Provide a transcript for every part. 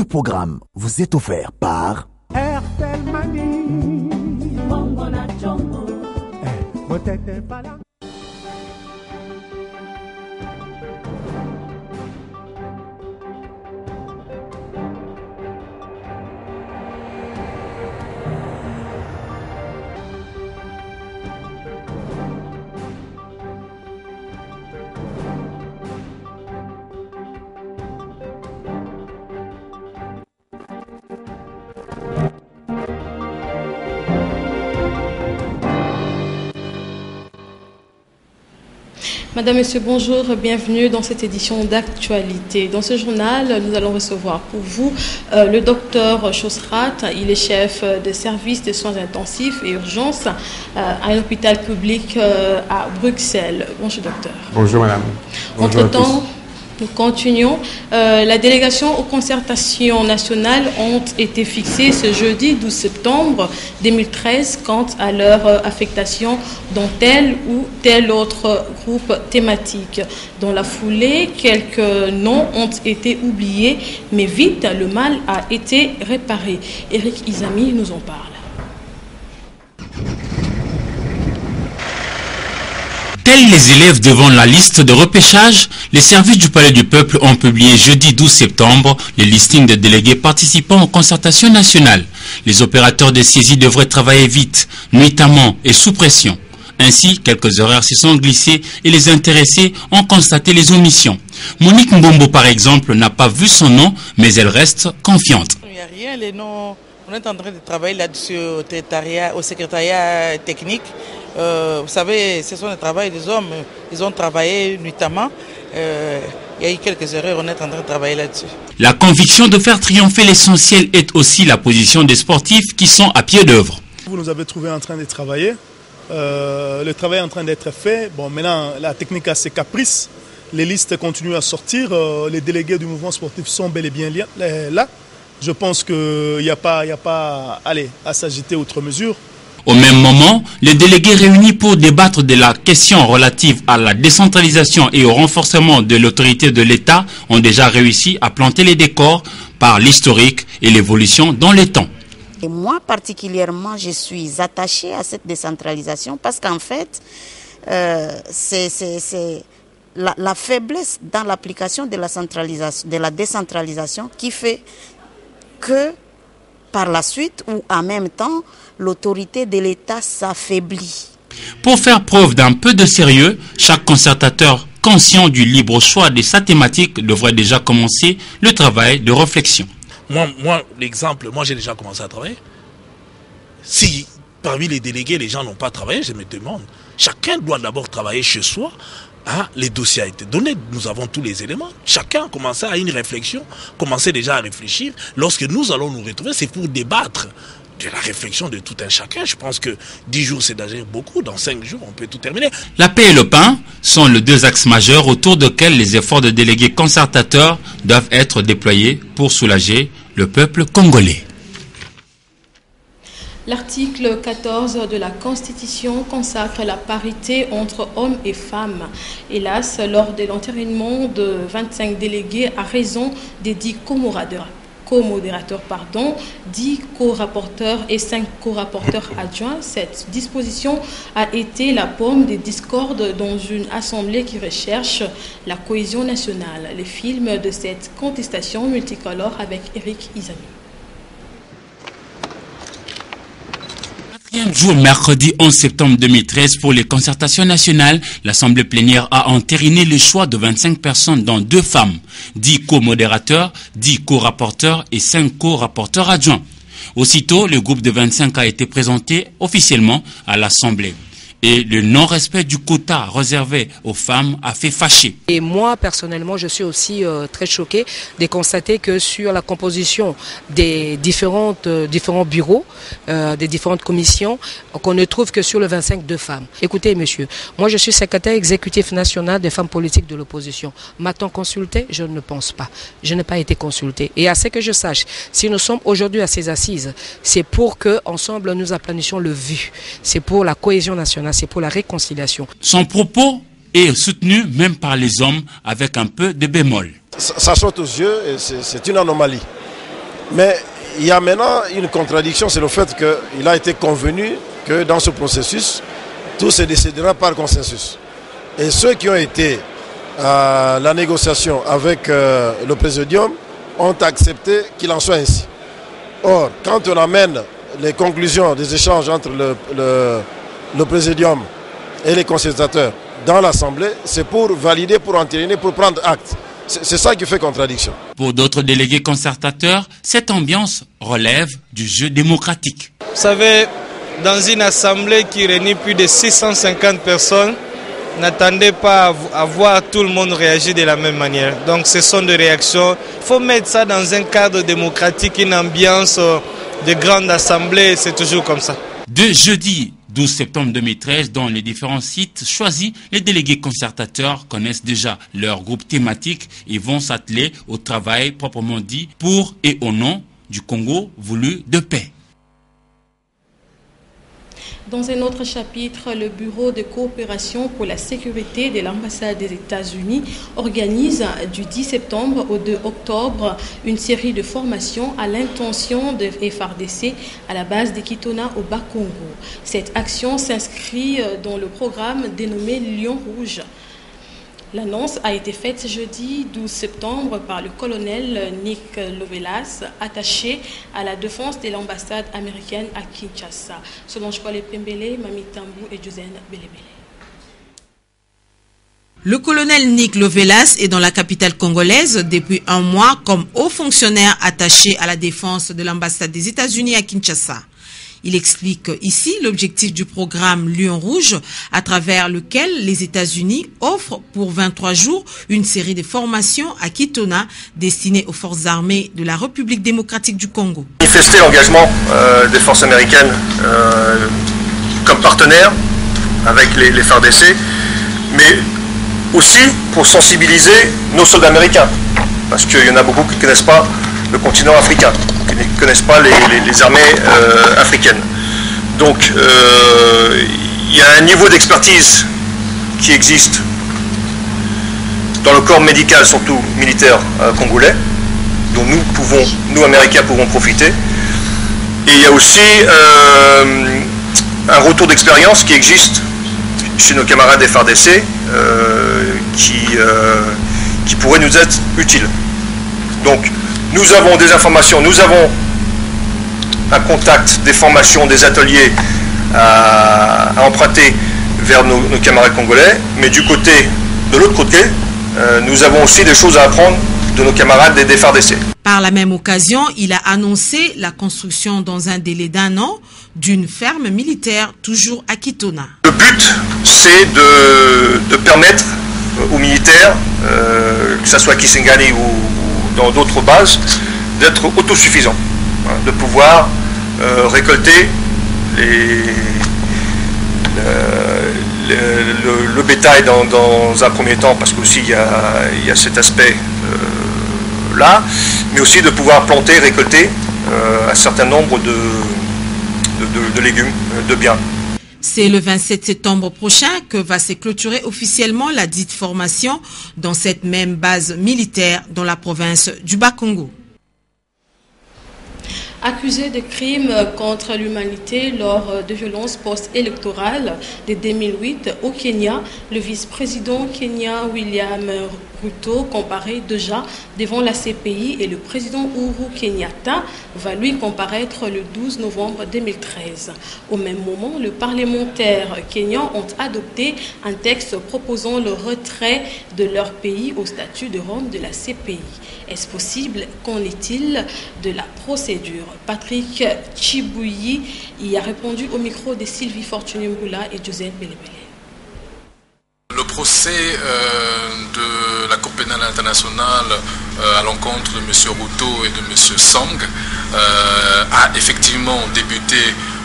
Ce programme vous est offert par. Madame, Monsieur, bonjour, bienvenue dans cette édition d'actualité. Dans ce journal, nous allons recevoir pour vous euh, le docteur Chosrat. Il est chef de service de soins intensifs et urgences euh, à un hôpital public euh, à Bruxelles. Bonjour, docteur. Bonjour madame. Bonjour. Entre-temps, nous continuons. Euh, la délégation aux concertations nationales ont été fixées ce jeudi 12 septembre 2013 quant à leur euh, affectation dans tel ou tel autre groupe thématique. Dans la foulée, quelques noms ont été oubliés, mais vite le mal a été réparé. Eric Izami nous en parle. Tels les élèves devant la liste de repêchage, les services du Palais du Peuple ont publié jeudi 12 septembre les listings des délégués participant aux concertations nationales. Les opérateurs de saisie devraient travailler vite, nuitamment et sous pression. Ainsi, quelques horaires se sont glissés et les intéressés ont constaté les omissions. Monique Mbombo, par exemple, n'a pas vu son nom, mais elle reste confiante. Il n'y a rien, les noms. On est en train de travailler là-dessus au, secrétariat, technique. Euh, vous savez, ce sont le travail des hommes. Ils ont travaillé nuitamment. Euh, il y a eu quelques erreurs, on est en train de travailler là-dessus. La conviction de faire triompher l'essentiel est aussi la position des sportifs qui sont à pied d'œuvre. Vous nous avez trouvé en train de travailler. Euh, le travail est en train d'être fait. Bon, maintenant, la technique a ses caprices. Les listes continuent à sortir. Euh, les délégués du mouvement sportif sont bel et bien là. Je pense qu'il n'y a pas, y a pas allez, à s'agiter outre mesure. Au même moment, les délégués réunis pour débattre de la question relative à la décentralisation et au renforcement de l'autorité de l'État ont déjà réussi à planter les décors par l'historique et l'évolution dans les temps. Et moi particulièrement, je suis attachée à cette décentralisation parce qu'en fait, euh, c'est la, la, faiblesse dans l'application de, la de la décentralisation qui fait que par la suite ou en même temps, l'autorité de l'État s'affaiblit. Pour faire preuve d'un peu de sérieux, chaque concertateur conscient du libre choix de sa thématique devrait déjà commencer le travail de réflexion. Moi, moi l'exemple, moi j'ai déjà commencé à travailler. Si parmi les délégués, les gens n'ont pas travaillé, je me demande, chacun doit d'abord travailler chez soi ah, les dossiers ont été donnés, nous avons tous les éléments. Chacun a commencé à une réflexion, commencé déjà à réfléchir. Lorsque nous allons nous retrouver, c'est pour débattre de la réflexion de tout un chacun. Je pense que 10 jours, c'est déjà beaucoup. Dans 5 jours, on peut tout terminer. La paix et le pain sont les deux axes majeurs autour desquels les efforts de délégués concertateurs doivent être déployés pour soulager le peuple congolais. L'article 14 de la Constitution consacre la parité entre hommes et femmes. Hélas, lors de l'entérinement de 25 délégués à raison des dix co-modérateurs, pardon, 10 co-rapporteurs et 5 co-rapporteurs adjoints. Cette disposition a été la pomme des discordes dans une assemblée qui recherche la cohésion nationale. Les films de cette contestation multicolore avec Eric Izami. Quatrième jour, mercredi 11 septembre 2013, pour les concertations nationales, l'Assemblée plénière a entériné le choix de 25 personnes, dont deux femmes, 10 co-modérateurs, 10 co-rapporteurs et 5 co-rapporteurs adjoints. Aussitôt, le groupe de 25 a été présenté officiellement à l'Assemblée et le non-respect du quota réservé aux femmes a fait fâcher. Et moi, personnellement, je suis aussi euh, très choqué de constater que sur la composition des différentes, euh, différents bureaux, euh, des différentes commissions, qu'on ne trouve que sur le 25 deux femmes. Écoutez, monsieur, moi je suis secrétaire exécutif national des femmes politiques de l'opposition. M'a-t-on consulté? Je ne pense pas. Je n'ai pas été consulté. Et à ce que je sache, si nous sommes aujourd'hui à ces assises, c'est pour que ensemble nous aplanissions le vu. C'est pour la cohésion nationale c'est pour la réconciliation. Son propos est soutenu même par les hommes avec un peu de bémol. Ça, ça saute aux yeux et c'est une anomalie. Mais il y a maintenant une contradiction, c'est le fait qu'il a été convenu que dans ce processus, tout se décidera par consensus. Et ceux qui ont été à la négociation avec euh, le présidium ont accepté qu'il en soit ainsi. Or, quand on amène les conclusions des échanges entre le, le, présidium et les consultateurs dans l'Assemblée, c'est pour valider, pour entériner, pour prendre acte. C'est ça qui fait contradiction. Pour d'autres délégués concertateurs, cette ambiance relève du jeu démocratique. Vous savez, dans une assemblée qui réunit plus de 650 personnes, n'attendez pas à voir tout le monde réagir de la même manière. Donc ce sont des réactions. Il faut mettre ça dans un cadre démocratique, une ambiance euh, de grande assemblée, c'est toujours comme ça. De jeudi 12 septembre 2013, dans les différents sites choisis, les délégués concertateurs connaissent déjà leur groupe thématique et vont s'atteler au travail proprement dit pour et au nom du Congo voulu de paix. Dans un autre chapitre, le Bureau de coopération pour la sécurité de l'ambassade des États-Unis organise du 10 septembre au 2 octobre une série de formations à l'intention de FRDC à la base de Kitona au Bas-Congo. Cette action s'inscrit dans le programme dénommé Lion Rouge. L'annonce a été faite jeudi 12 septembre par le colonel Nick Lovelas, attaché à la défense de l'ambassade américaine à Kinshasa. Selon Chkwale Pembele, Mami Tambou et Josène Belebele. Le colonel Nick Lovelas est dans la capitale congolaise depuis un mois comme haut fonctionnaire attaché à la défense de l'ambassade des États-Unis à Kinshasa. Il explique ici l'objectif du programme Lion Rouge, à travers lequel les États-Unis offrent pour 23 jours une série de formations à Kitona destinées aux forces armées de la République démocratique du Congo. Manifester l'engagement euh, des forces américaines euh, comme partenaires avec les, les FARDC, mais aussi pour sensibiliser nos soldats américains, parce qu'il y en a beaucoup qui ne connaissent pas le continent africain qui ne connaissent pas les, armées euh, africaines. Donc euh, il y a un niveau d'expertise qui existe dans le corps médical, surtout militaire euh, congolais, dont nous pouvons, nous Américains pouvons profiter. Et il y a aussi un retour d'expérience qui existe chez nos camarades des FARDC qui, qui pourrait nous être utile. Donc nous avons des informations, nous avons un contact, des formations, des ateliers à, emprunter vers nos, camarades congolais, mais du côté, de l'autre côté, euh, nous avons aussi des choses à apprendre de nos camarades des, des FARDC. Par la même occasion, il a annoncé la construction dans un délai d'un an d'une ferme militaire toujours à Kitona. Le but, c'est de, permettre aux militaires, euh, que ce soit à Kisangani ou, dans d'autres bases, d'être autosuffisant, hein, de pouvoir euh, récolter le, bétail dans, un premier temps, parce qu'aussi il y a, cet aspect euh, là, mais aussi de pouvoir planter, récolter euh, un certain nombre de légumes, de biens. C'est le 27 septembre prochain que va se clôturer officiellement la dite formation dans cette même base militaire dans la province du Bas-Congo. Accusé de crimes contre l'humanité lors de violences post-électorales de 2008 au Kenya, le vice-président kenyan William Ruto comparaît déjà devant la CPI et le président Uhuru Kenyatta va lui comparaître le 12 novembre 2013. Au même moment, les parlementaires kenyans ont adopté un texte proposant le retrait de leur pays au statut de Rome de la CPI. Est-ce possible? Qu'en est-il de la procédure? Patrick Chibouyi y a répondu au micro de Sylvie Fortuné-Mboula et Joseph Belebele. Le procès euh, de la Cour pénale internationale euh, à l'encontre de M. Ruto et de M. Sang euh, a effectivement débuté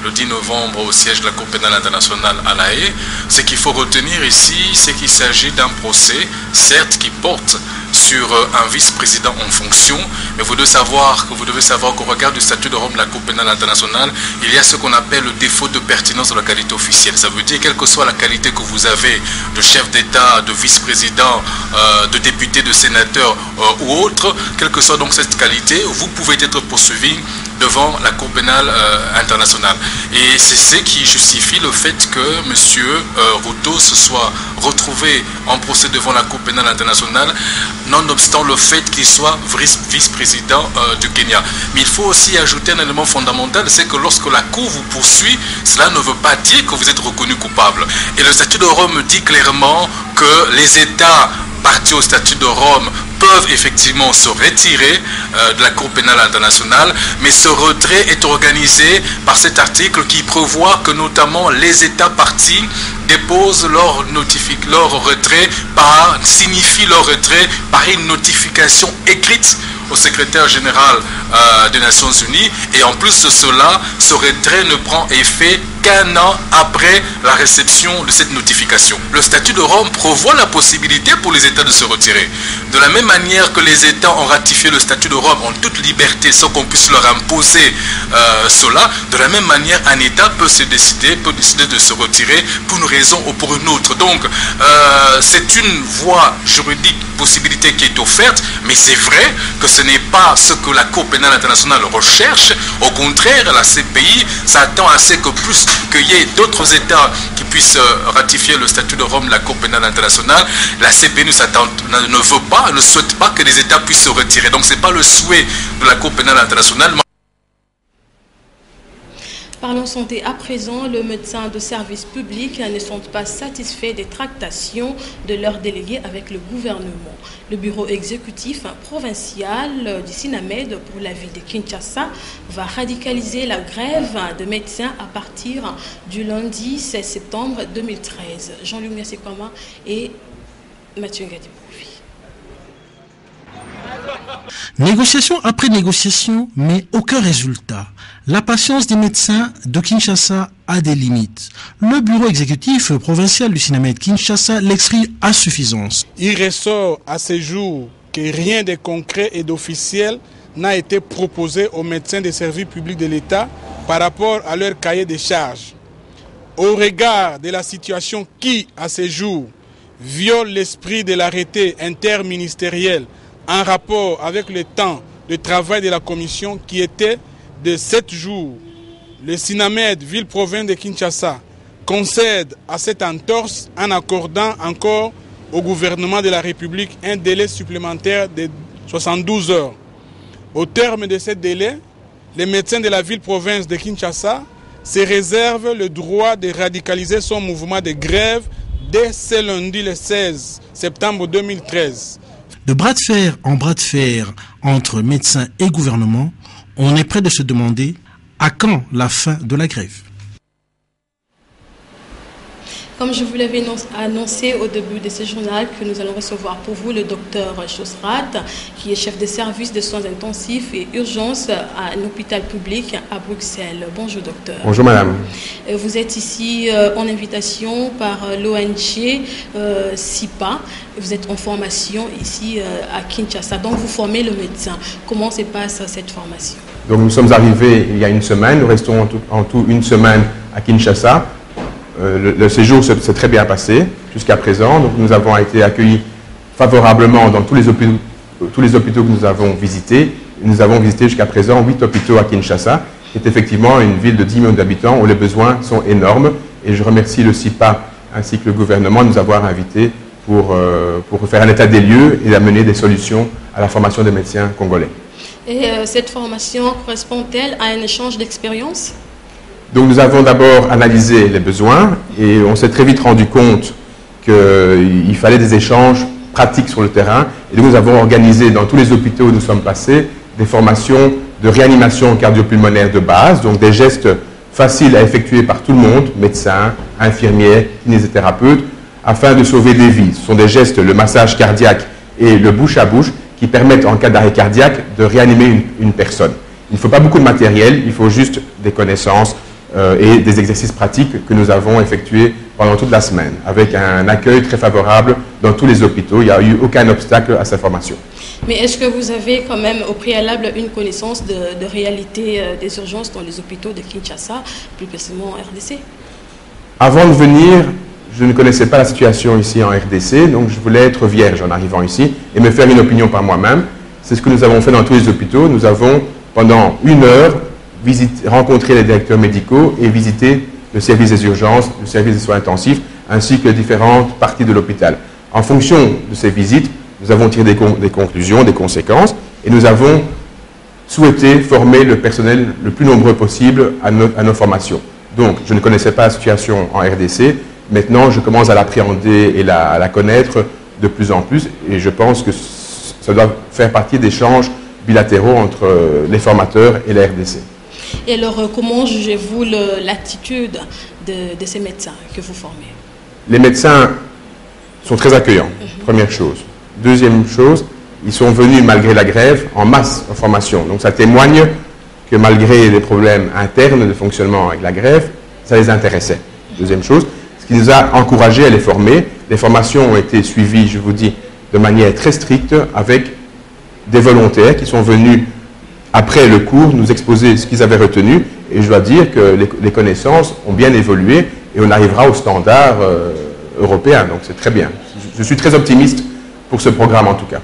le 10 novembre au siège de la Cour pénale internationale à La Haye. Ce qu'il faut retenir ici, c'est qu'il s'agit d'un procès, certes, qui porte sur un vice-président en fonction, mais vous devez savoir que vous devez savoir qu'au regard du statut de Rome de la Cour pénale internationale, il y a ce qu'on appelle le défaut de pertinence de la qualité officielle. Ça veut dire quelle que soit la qualité que vous avez de chef d'État, de vice-président, de député, de sénateur ou autre, quelle que soit donc cette qualité, vous pouvez être poursuivi devant la Cour pénale internationale. Et c'est ce qui justifie le fait que M. Ruto se soit retrouvé en procès devant la Cour pénale internationale, nonobstant le fait qu'il soit vice-président du Kenya. Mais il faut aussi ajouter un élément fondamental, c'est que lorsque la Cour vous poursuit, cela ne veut pas dire que vous êtes reconnu coupable. Et le statut de Rome dit clairement que les États partis au statut de Rome peuvent effectivement se retirer de la Cour pénale internationale, mais ce retrait est organisé par cet article qui prévoit que notamment les États partis déposent leur, leur retrait par, leur retrait par une notification écrite au secrétaire général des Nations Unies. Et en plus de cela, ce retrait ne prend effet qu'un an après la réception de cette notification. Le statut de Rome prévoit la possibilité pour les États de se retirer. De la même manière que les États ont ratifié le statut de Rome en toute liberté sans qu'on puisse leur imposer cela, de la même manière un État peut se décider, peut décider de se retirer pour une raison ou pour une autre. Donc c'est une voie juridique, possibilité qui est offerte, mais c'est vrai que ce n'est pas ce que la Cour pénale internationale recherche. Au contraire, la CPI s'attend à ce que plus qu'il y ait d'autres États qui puissent ratifier le statut de Rome la Cour pénale internationale. La CPI ne, ne veut pas, ne souhaite pas que les États puissent se retirer. Donc ce n'est pas le souhait de la Cour pénale internationale. Parlons santé à présent, le médecin de service public ne sont pas satisfaits des tractations de leurs délégués avec le gouvernement. Le bureau exécutif provincial du SINAMED pour la ville de Kinshasa va radicaliser la grève de médecins à partir du lundi 16 septembre 2013. Jean-Luc Mercikwama et Mathieu Gadibouvi. Négociation après négociation, mais aucun résultat. La patience des médecins de Kinshasa a des limites. Le bureau exécutif provincial du Sinamed Kinshasa l'exprime à suffisance. Il ressort à ce jour que rien de concret et d'officiel n'a été proposé aux médecins des services publics de l'État par rapport à leur cahier de charges. Au regard de la situation qui, à ce jour, viole l'esprit de l'arrêté interministériel en rapport avec le temps de travail de la commission qui était de 7 jours, le Sinamed, ville-province de Kinshasa, concède à cette entorse en accordant encore au gouvernement de la République un délai supplémentaire de 72 heures. Au terme de ce délai, les médecins de la ville-province de Kinshasa se réservent le droit de radicaliser son mouvement de grève dès ce lundi le 16 septembre 2013. De bras de fer en bras de fer entre médecins et gouvernement, on est prêt de se demander à quand la fin de la grève. Comme je vous l'avais annoncé au début de ce journal, que nous allons recevoir pour vous le docteur Chosrat, qui est chef de service de soins intensifs et urgences à un hôpital public à Bruxelles. Bonjour docteur. Bonjour madame. Vous êtes ici en invitation par l'ONG SIPA. Vous êtes en formation ici à Kinshasa. Donc vous formez le médecin. Comment se passe cette formation? Donc nous sommes arrivés il y a une semaine. Nous restons en tout, en tout une semaine à Kinshasa. Euh, le, séjour s'est très bien passé jusqu'à présent. Nous avons été accueillis favorablement dans tous les, hôpitaux, tous les hôpitaux que nous avons visités. Nous avons visité jusqu'à présent huit hôpitaux à Kinshasa, qui est effectivement une ville de 10 millions d'habitants où les besoins sont énormes. Et je remercie le CIPA ainsi que le gouvernement de nous avoir invités pour, euh, pour faire un état des lieux et amener des solutions à la formation des médecins congolais. Et euh, cette formation correspond-elle à un échange d'expérience donc nous avons d'abord analysé les besoins et on s'est très vite rendu compte qu'il fallait des échanges pratiques sur le terrain. Et nous avons organisé dans tous les hôpitaux où nous sommes passés des formations de réanimation cardiopulmonaire de base, donc des gestes faciles à effectuer par tout le monde, médecins, infirmiers, kinésithérapeutes, afin de sauver des vies. Ce sont des gestes, le massage cardiaque et le bouche à bouche, qui permettent en cas d'arrêt cardiaque de réanimer une personne. Il ne faut pas beaucoup de matériel, il faut juste des connaissances, euh, et des exercices pratiques que nous avons effectués pendant toute la semaine, avec un accueil très favorable dans tous les hôpitaux. Il n'y a eu aucun obstacle à sa formation. Mais est-ce que vous avez quand même au préalable une connaissance de, de réalité euh, des urgences dans les hôpitaux de Kinshasa, plus précisément en RDC Avant de venir, je ne connaissais pas la situation ici en RDC, donc je voulais être vierge en arrivant ici et me faire une opinion par moi-même. C'est ce que nous avons fait dans tous les hôpitaux. Nous avons, pendant une heure, rencontré les directeurs médicaux et visité le service des urgences, le service des soins intensifs, ainsi que différentes parties de l'hôpital. En fonction de ces visites, nous avons tiré des, con- des conclusions, des conséquences, et nous avons souhaité former le personnel le plus nombreux possible à, nos- formations. Donc, je ne connaissais pas la situation en RDC. Maintenant, je commence à l'appréhender et à la connaître de plus en plus, et je pense que ça doit faire partie d'échanges bilatéraux entre les formateurs et la RDC. Et alors, euh, comment jugez-vous l'attitude de, de ces médecins que vous formez? Les médecins sont très accueillants, première chose. Deuxième chose, ils sont venus malgré la grève en masse en formation. Donc ça témoigne que malgré les problèmes internes de fonctionnement avec la grève, ça les intéressait. Deuxième chose, ce qui nous a encouragés à les former. Les formations ont été suivies, je vous dis, de manière très stricte avec des volontaires qui sont venus après le cours nous exposer ce qu'ils avaient retenu. Et je dois dire que les, les connaissances ont bien évolué et on arrivera aux standards euh, européens. Donc c'est très bien. Je, je suis très optimiste pour ce programme en tout cas.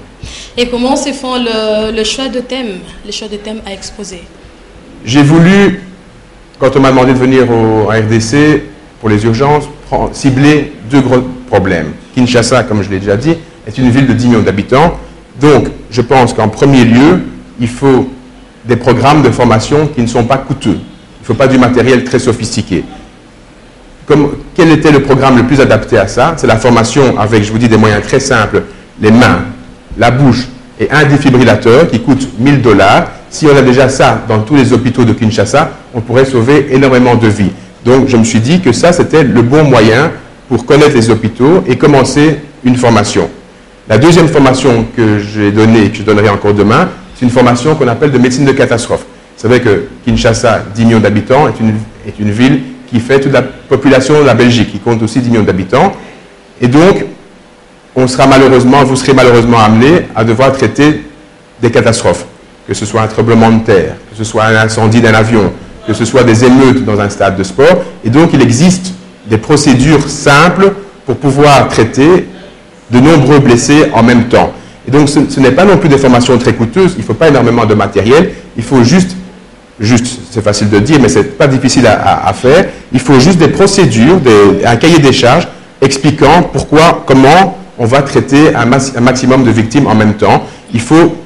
Et comment se font le, le choix de thèmes, le choix de thèmes à exposer? J'ai voulu, quand on m'a demandé de venir au, à RDC pour les urgences, prendre- cibler deux gros problèmes. Kinshasa, comme je l'ai déjà dit, est une ville de 10 millions d'habitants. Donc, je pense qu'en premier lieu, il faut des programmes de formation qui ne sont pas coûteux. Il ne faut pas du matériel très sophistiqué. Quel était le programme le plus adapté à ça? C'est la formation avec, je vous dis, des moyens très simples, les mains, la bouche et un défibrillateur qui coûte 1000 dollars. Si on a déjà ça dans tous les hôpitaux de Kinshasa, on pourrait sauver énormément de vies. Donc je me suis dit que ça, c'était le bon moyen pour connaître les hôpitaux et commencer une formation. La deuxième formation que j'ai donnée et que je donnerai encore demain, c'est une formation qu'on appelle de médecine de catastrophe. Vous savez que Kinshasa, 10 millions d'habitants, est une, ville qui fait toute la population de la Belgique, qui compte aussi 10 millions d'habitants. Et donc, on sera malheureusement, vous serez malheureusement amené à devoir traiter des catastrophes, que ce soit un tremblement de terre, que ce soit un incendie d'un avion, que ce soit des émeutes dans un stade de sport. Et donc, il existe des procédures simples pour pouvoir traiter de nombreux blessés en même temps. Et donc, ce, n'est pas non plus des formations très coûteuses, il ne faut pas énormément de matériel, il faut juste, c'est facile de dire, mais ce n'est pas difficile à, faire, il faut juste des procédures, un cahier des charges expliquant pourquoi, comment on va traiter un, maximum de victimes en même temps. Il faut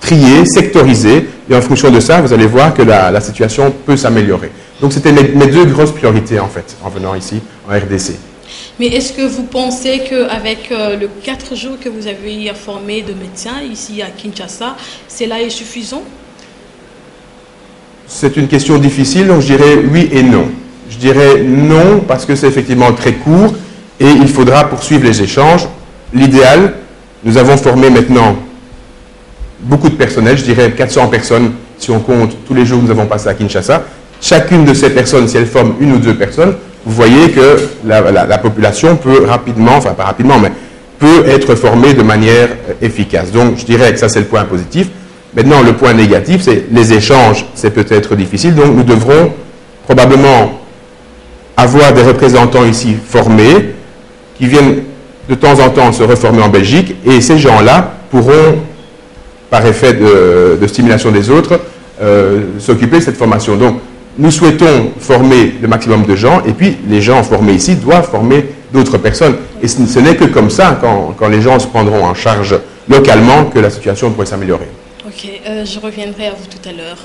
trier, sectoriser, et en fonction de ça, vous allez voir que la, la situation peut s'améliorer. Donc, c'était mes, mes deux grosses priorités, en fait, en venant ici, en RDC. Mais est-ce que vous pensez qu'avec euh, le 4 jours que vous avez formé de médecins ici à Kinshasa, cela est suffisant? C'est une question difficile, donc je dirais oui et non. Je dirais non parce que c'est effectivement très court et il faudra poursuivre les échanges. L'idéal, nous avons formé maintenant beaucoup de personnel, je dirais 400 personnes si on compte tous les jours que nous avons passé à Kinshasa. Chacune de ces personnes, si elle forme une ou deux personnes, vous voyez que la, la- la population peut rapidement, enfin pas rapidement, mais peut être formée de manière euh, efficace. Donc je dirais que ça c'est le point positif. Maintenant, le point négatif, c'est les échanges, c'est peut-être difficile, donc nous devrons probablement avoir des représentants ici formés qui viennent de temps en temps se reformer en Belgique et ces gens-là pourront, par effet de, de stimulation des autres, euh, s'occuper de cette formation. Donc, nous souhaitons former le maximum de gens et puis les gens formés ici doivent former d'autres personnes. Et ce, n'est que comme ça, quand, quand les gens se prendront en charge localement, que la situation pourrait s'améliorer. Euh, je reviendrai à vous tout à l'heure.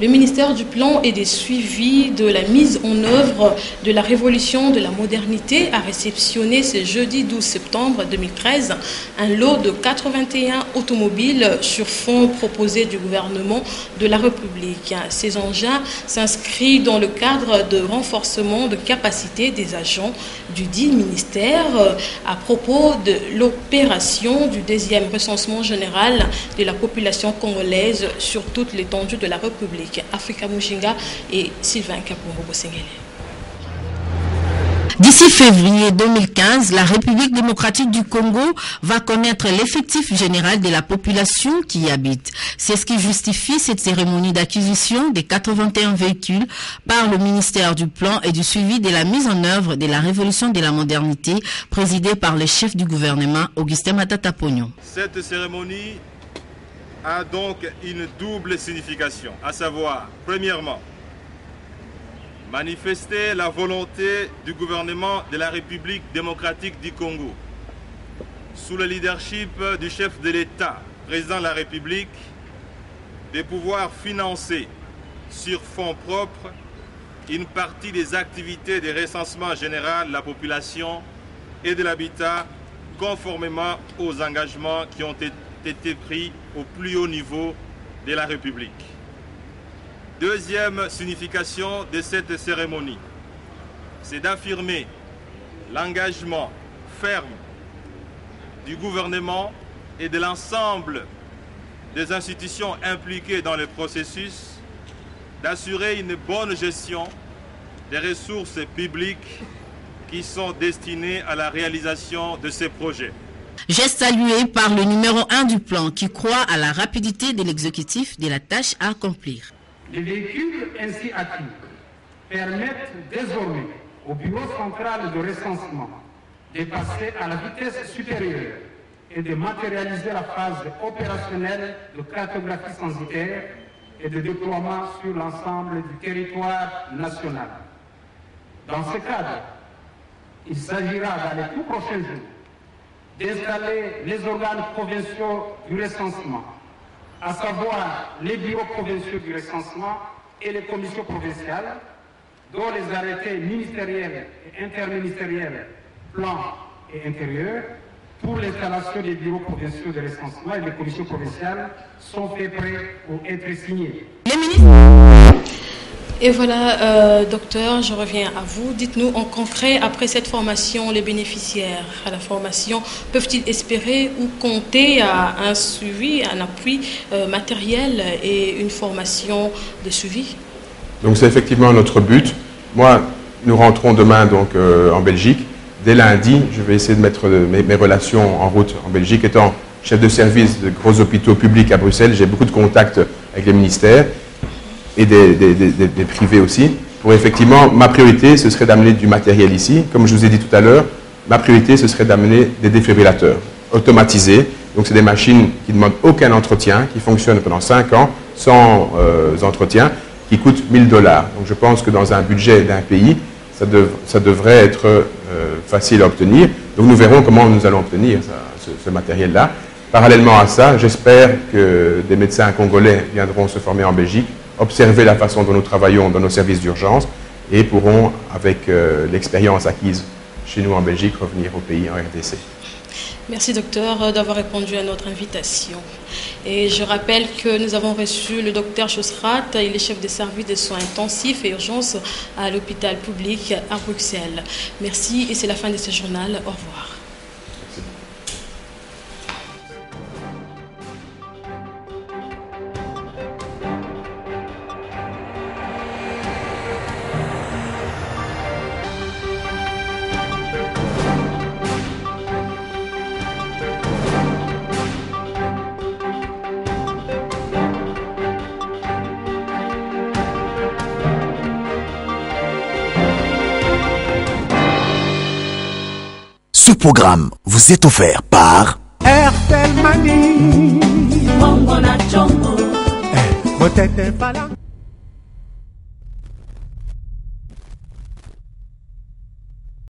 Le ministère du Plan et des suivis de la mise en œuvre de la révolution de la modernité a réceptionné ce jeudi 12 septembre 2013 un lot de 81 automobiles sur fonds proposés du gouvernement de la République. Ces engins s'inscrivent dans le cadre de renforcement de capacité des agents du dit ministère à propos de l'opération du deuxième recensement général de la population congolaise sur toute l'étendue de la République. Africa Mujinga et Sylvain Kapongo Bosengele. D'ici février 2015, la République démocratique du Congo va connaître l'effectif général de la population qui y habite. C'est ce qui justifie cette cérémonie d'acquisition des 81 véhicules par le ministère du Plan et du suivi de la mise en œuvre de la révolution de la modernité présidée par le chef du gouvernement Augustin Matata Pognon. Cette cérémonie a donc une double signification, à savoir, premièrement, manifester la volonté du gouvernement de la République démocratique du Congo, sous le leadership du chef de l'État, président de la République, de pouvoir financer sur fonds propres une partie des activités de recensement général de la population et de l'habitat conformément aux engagements qui ont été pris au plus haut niveau de la République. Deuxième signification de cette cérémonie, c'est d'affirmer l'engagement ferme du gouvernement et de l'ensemble des institutions impliquées dans le processus d'assurer une bonne gestion des ressources publiques qui sont destinées à la réalisation de ces projets. Geste salué par le numéro 1 du plan qui croit à la rapidité de l'exécutif de la tâche à accomplir. Les véhicules ainsi acquis permettent désormais au bureau central de recensement de passer à la vitesse supérieure et de matérialiser la phase opérationnelle de cartographie censitaire et de déploiement sur l'ensemble du territoire national. Dans ce cadre, il s'agira dans les tout prochains jours d'installer les organes provinciaux du recensement à savoir les bureaux provinciaux du recensement et les commissions provinciales, dont les arrêtés ministériels et interministériels, plan et intérieur, pour l'installation des bureaux provinciaux de recensement et des commissions provinciales sont faits prêts pour être signés. Et voilà, euh, docteur, je reviens à vous. Dites-nous en concret, après cette formation, les bénéficiaires à la formation peuvent-ils espérer ou compter à un suivi, un appui euh, matériel et une formation de suivi? Donc c'est effectivement notre but. Moi, nous rentrons demain donc euh, en Belgique. Dès lundi, je vais essayer de mettre mes, mes relations en route en Belgique. Étant chef de service de gros hôpitaux publics à Bruxelles, j'ai beaucoup de contacts avec les ministères et des, privés aussi. Pour effectivement, ma priorité, ce serait d'amener du matériel ici. Comme je vous ai dit tout à l'heure, ma priorité, ce serait d'amener des défibrillateurs automatisés. Donc, c'est des machines qui ne demandent aucun entretien, qui fonctionnent pendant 5 ans, sans euh, entretien, qui coûtent 1000 dollars. Donc, je pense que dans un budget d'un pays, ça, dev, ça, devrait être euh, facile à obtenir. Donc, nous verrons comment nous allons obtenir ce matériel-là. Parallèlement à ça, j'espère que des médecins congolais viendront se former en Belgique observer la façon dont nous travaillons dans nos services d'urgence et pourront, avec euh, l'expérience acquise chez nous en Belgique, revenir au pays en RDC. Merci docteur d'avoir répondu à notre invitation. Et je rappelle que nous avons reçu le docteur Chosrat, il est chef des services de soins intensifs et urgences à l'hôpital public à Bruxelles. Merci et c'est la fin de ce journal. Au revoir. Programme vous est offert par RTL Mani.